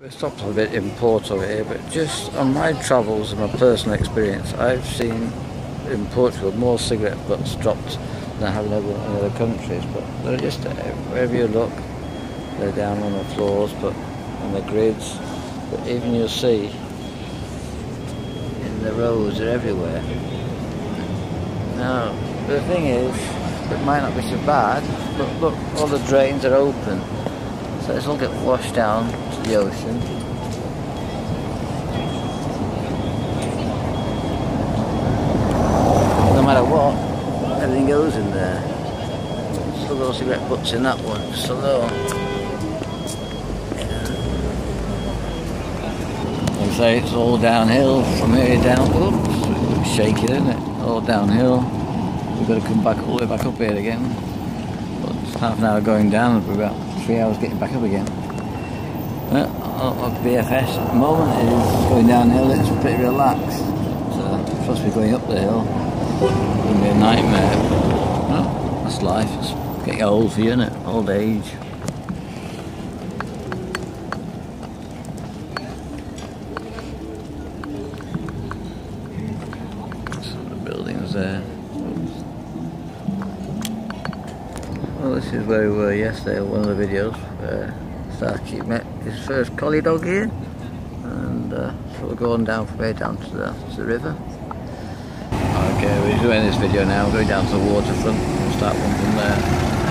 We stopped a bit in Porto here, but just on my travels and my personal experience, I've seen in Portugal more cigarette butts dropped than I have in other, in other countries. But they're just wherever you look, they're down on the floors, but on the grids. But even you'll see in the roads, they're everywhere. Now, the thing is, it might not be so bad, but look, all the drains are open. So this will get washed down to the ocean. No matter what, everything goes in there. Still got cigarette butts in that one, so though. They say it's all downhill from here down. Oops, shaking, isn't it? All downhill. We've got to come back all the way back up here again. But it's half an hour going down, and about three hours getting back up again. Well, our BFS at the moment is going downhill, it's pretty relaxed. So, to be going up the hill. It's going to be a nightmare. Well, that's life. It's getting old for you, isn't it? Old age. Buildings there. Well, this is where we were yesterday, one of the videos. Uh, Starsky met his first collie dog here, and uh, so we're going down from here down to the, to the river. Okay, we're doing this video now, we're going down to the waterfront, we'll start one from there.